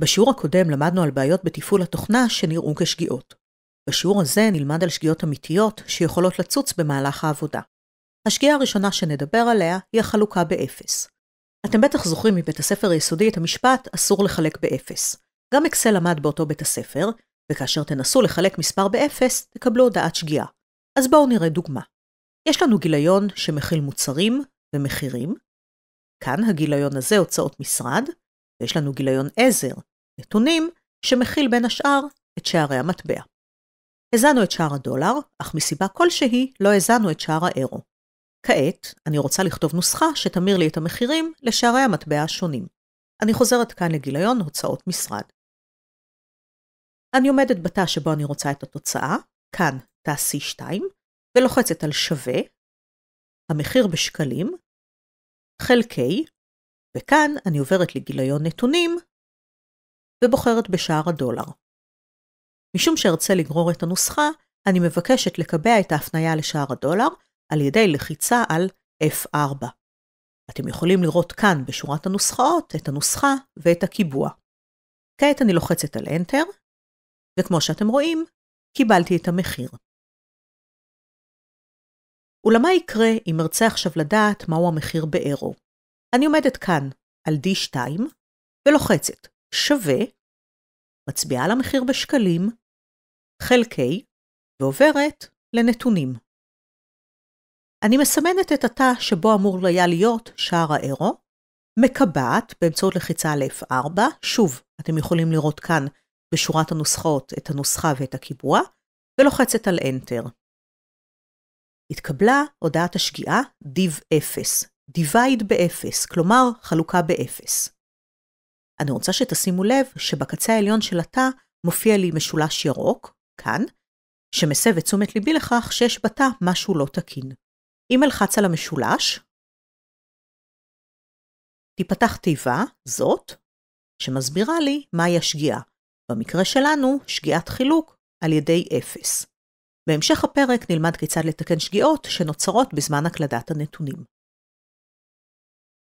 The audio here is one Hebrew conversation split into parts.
בשיעור הקודם למדנו על בעיות בתפעול התוכנה שנראו כשגיאות. בשיעור הזה נלמד על שגיאות אמיתיות שיכולות לצוץ במהלך העבודה. השגיאה הראשונה שנדבר עליה היא החלוקה באפס. אתם בטח זוכרים מבית הספר היסודי את המשפט אסור לחלק באפס. גם אקסל למד באותו בית הספר, וכאשר תנסו לחלק מספר באפס, תקבלו הודעת שגיאה. אז בואו נראה דוגמה. יש לנו גיליון שמכיל מוצרים ומחירים. כאן הגיליון הזה הוצאות משרד, ויש לנו גיליון עזר, נתונים, שמכיל בין השאר את שערי המטבע. הזנו את שער הדולר, אך מסיבה כלשהי לא הזנו את שער האירו. כעת, אני רוצה לכתוב נוסחה שתמיר לי את המחירים לשערי המטבע השונים. אני חוזרת כאן לגיליון הוצאות משרד. אני עומדת בתא שבו אני רוצה את התוצאה, כאן תא C2, ולוחצת על שווה, המחיר בשקלים, חלקי, וכאן אני עוברת לגיליון נתונים, ובוחרת בשער הדולר. משום שארצה לגרור את הנוסחה, אני מבקשת לקבע את ההפניה לשער הדולר על ידי לחיצה על F4. אתם יכולים לראות כאן בשורת הנוסחאות את הנוסחה ואת הקיבוע. כעת אני לוחצת על Enter, וכמו שאתם רואים, קיבלתי את המחיר. אולם מה יקרה אם ארצה עכשיו לדעת מהו המחיר באירו? אני עומדת כאן על D2 ולוחצת שווה, מצביעה על המחיר בשקלים, חלקי, ועוברת לנתונים. אני מסמנת את התא שבו אמור היה להיות שער האירו, מקבעת באמצעות לחיצה על F4, שוב, אתם יכולים לראות כאן בשורת הנוסחאות את הנוסחה ואת הקיבוע, ולוחצת על Enter. התקבלה הודעת השגיאה div 0, divide ב-0, כלומר חלוקה ב-0. אני רוצה שתשימו לב שבקצה העליון של התא מופיע לי משולש ירוק, כאן, שמסב את תשומת ליבי לכך שיש בתא משהו לא תקין. אם אלחץ על המשולש, תיפתח תיבה, זאת, שמסבירה לי מהי השגיאה. במקרה שלנו, שגיאת חילוק על ידי 0. בהמשך הפרק נלמד כיצד לתקן שגיאות שנוצרות בזמן הקלדת הנתונים.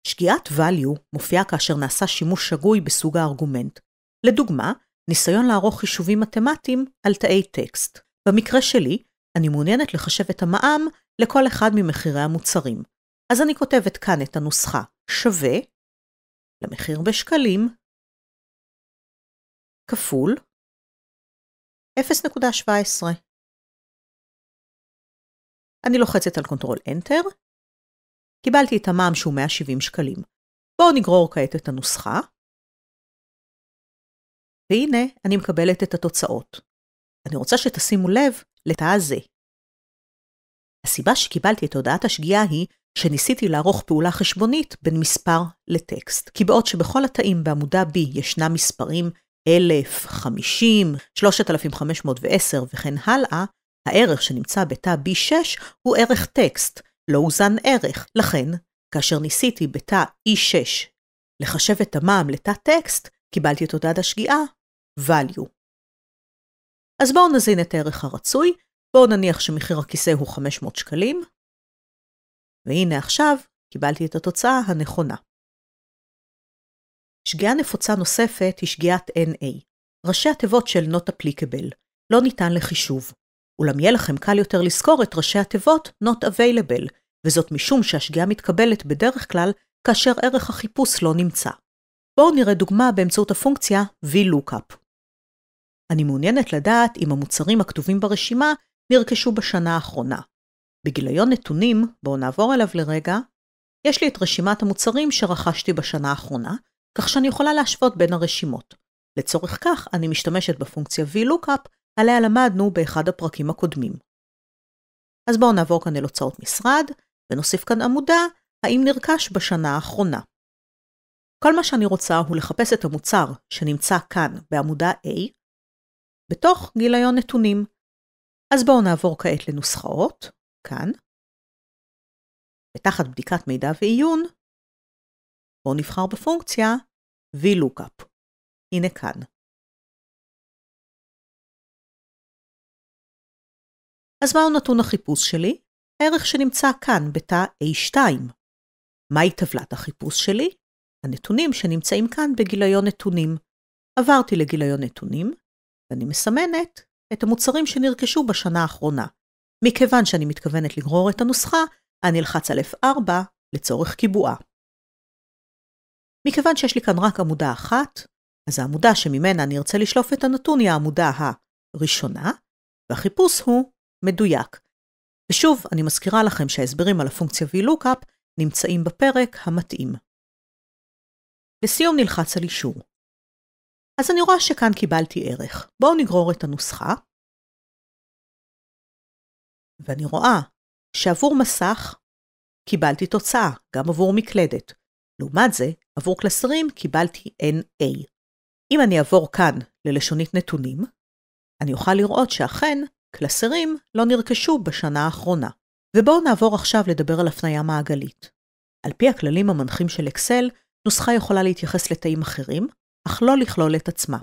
שגיאת value מופיעה כאשר נעשה שימוש שגוי בסוג הארגומנט. לדוגמה, ניסיון לערוך חישובים מתמטיים על תאי טקסט. במקרה שלי, אני מעוניינת לחשב את המע"מ לכל אחד ממחירי המוצרים. אז אני כותבת כאן את הנוסחה שווה למחיר בשקלים כפול 0.17. אני לוחצת על Control Enter, קיבלתי את המע"מ שהוא 170 שקלים. בואו נגרור כעת את הנוסחה, והנה אני מקבלת את התוצאות. אני רוצה שתשימו לב לתא הזה. הסיבה שקיבלתי את הודעת השגיאה היא שניסיתי לערוך פעולה חשבונית בין מספר לטקסט. כי בעוד שבכל התאים בעמודה B ישנם מספרים 1,000, 50, 3,510 וכן הלאה, הערך שנמצא בתא B6 הוא ערך טקסט, לא הוזן ערך. לכן, כאשר ניסיתי בתא E6 לחשב את המע"מ לתא טקסט, קיבלתי את הודעת השגיאה value. אז בואו נזין את הערך הרצוי, בואו נניח שמחיר הכיסא הוא 500 שקלים, והנה עכשיו קיבלתי את התוצאה הנכונה. שגיאה נפוצה נוספת היא שגיאת NA. ראשי התיבות של Not Applicable, לא ניתן לחישוב. אולם יהיה לכם קל יותר לזכור את ראשי התיבות Not Available, וזאת משום שהשגיאה מתקבלת בדרך כלל כאשר ערך החיפוש לא נמצא. בואו נראה דוגמה באמצעות הפונקציה VLOOKUP. אני מעוניינת לדעת אם המוצרים הכתובים ברשימה נרכשו בשנה האחרונה. בגיליון נתונים, בואו נעבור אליו לרגע, יש לי את רשימת המוצרים שרכשתי בשנה האחרונה, כך שאני יכולה להשוות בין הרשימות. לצורך כך, אני משתמשת בפונקציה VLOOKUP, עליה למדנו באחד הפרקים הקודמים. אז בואו נעבור כאן אל הוצאות משרד, ונוסיף כאן עמודה, האם נרכש בשנה האחרונה. כל מה שאני רוצה הוא לחפש את המוצר שנמצא כאן בעמודה A, בתוך גיליון נתונים. אז בואו נעבור כעת לנוסחאות, כאן, ותחת בדיקת מידע ועיון, בואו נבחר בפונקציה VLOOKUP. הנה כאן. אז מהו נתון החיפוש שלי? הערך שנמצא כאן בתא A2. מהי טבלת החיפוש שלי? הנתונים שנמצאים כאן בגיליון נתונים. עברתי לגיליון נתונים, ואני מסמנת את המוצרים שנרכשו בשנה האחרונה. מכיוון שאני מתכוונת לגרור את הנוסחה, אני אלחץ על F4 לצורך קיבועה. מכיוון שיש לי כאן רק עמודה אחת, אז העמודה שממנה אני ארצה לשלוף את הנתון היא העמודה הראשונה, והחיפוש הוא מדויק. ושוב, אני מזכירה לכם שההסברים על הפונקציה VLOOKUP נמצאים בפרק המתאים. לסיום נלחץ על אישור. אז אני רואה שכאן קיבלתי ערך. בואו נגרור את הנוסחה. ואני רואה שעבור מסך קיבלתי תוצאה, גם עבור מקלדת. לעומת זה, עבור קלסרים קיבלתי NA. אם אני אעבור כאן ללשונית נתונים, אני אוכל לראות שאכן קלסרים לא נרכשו בשנה האחרונה. ובואו נעבור עכשיו לדבר על הפניה מעגלית. על פי הכללים המנחים של אקסל, נוסחה יכולה להתייחס לתאים אחרים, אך לא לכלול את עצמה.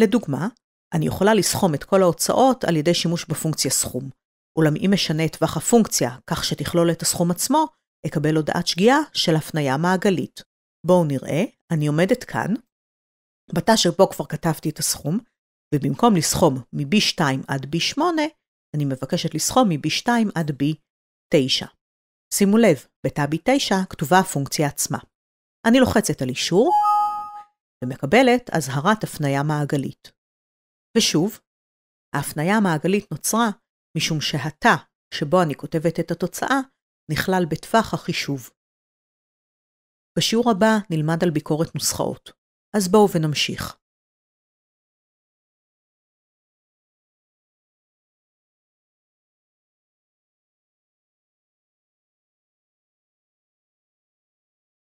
לדוגמה, אני יכולה לסכום את כל ההוצאות על ידי שימוש בפונקציה סכום. אולם אם אשנה את טווח הפונקציה כך שתכלול את הסכום עצמו, אקבל הודעת שגיאה של הפניה מעגלית. בואו נראה, אני עומדת כאן, בתא שבו כבר כתבתי את הסכום, ובמקום לסכום מ-B2 עד B8, אני מבקשת לסכום מ-B2 עד B9. שימו לב, בתא B9 כתובה הפונקציה עצמה. אני לוחצת על אישור, ומקבלת אזהרת הפניה מעגלית. ושוב, ההפניה המעגלית נוצרה משום שהתא שבו אני כותבת את התוצאה נכלל בטווח החישוב. בשיעור הבא נלמד על ביקורת נוסחאות, אז בואו ונמשיך.